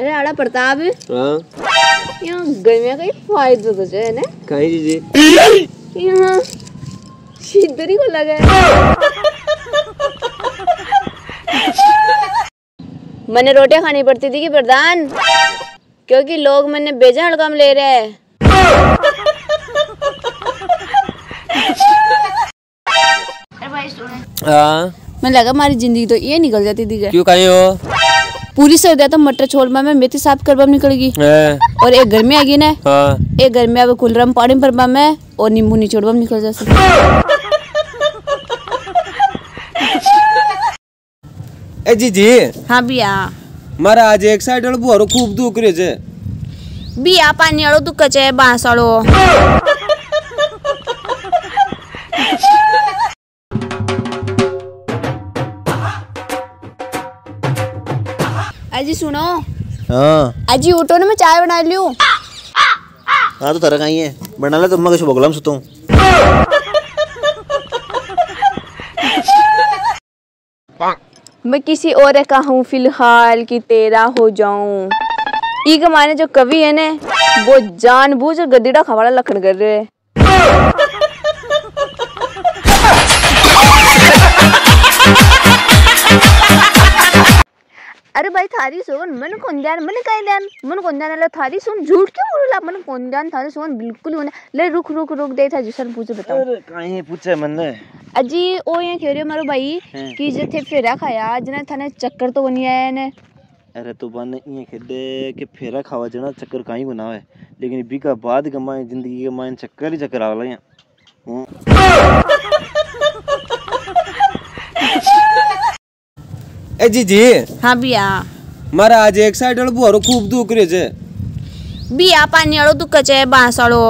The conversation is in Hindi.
अरे आड़ा प्रताप हाँ यहाँ गर्मिया का फ़ायदा तो है ना कहीं जीजी यहाँ शीतरी को लगा है मैंने रोटियाँ खानी पड़ती थी कि प्रधान क्योंकि लोग मैंने बेजा हड़कम ले रहे हैं हाँ मैं लगा हमारी ज़िंदगी तो ये निकल जाती थी क्यों कहीं हो पूरी सर्दी तो मटर छोड़वा में मेथी साफ़ करवा में निकल गई। और एक गर्मी आ गई ना। हाँ। एक गर्मी अब कुलरम पानी भरवा में और नींबू निचोड़वा में निकल जाती ए जीजी। हाँ बिया मारा आज एक साइड वाला बुआरो खूब दुख रहे छे। बिया पानी अड़ो तू कचे बाँस अड़ो अजी सुनो। हाँ। अजी उठो ना मैं चाय बना लियो हाँ। तो तरह कहीं है। बना ले तो मैं कुछ बगलम सुता। हूँ मैं किसी और का हूँ फ़िलहाल कि तेरा हो जाऊँ। ई के माने जो कवि है ने वो जानबूझ गदीड़ा खवाड़ा लखन कर रहे हैं। अरे भाई थारी सोन मन कौन ध्यान मन कहीं ध्यान मन कौन ध्यान ले थारी सोन झूठ क्यों बोलला मन कौन ध्यान थारी सोन बिल्कुल ही होने। ले रुक रुक रुक दे था जिसन पूछे बताओ। अरे कहीं पूछे मैंने? अजी ओ ये कह रहे मारो भाई हैं। कि जथे फेरा खाया जना थाने चक्कर तो नहीं आया ने। अरे तो बन ये खेदे कि फेरा खावा जना चक्कर कहीं को ना है लेकिन बी का बाद गमाए ज़िंदगी के मायन चक्कर ही चक्कर यहाँ हूँ। ए जीजी हाँ बिया मारा आज एक साइड वाला बुआरो खूब दुख रहे छे बिया पानी अड़ो तू कचे बाँस अड़ो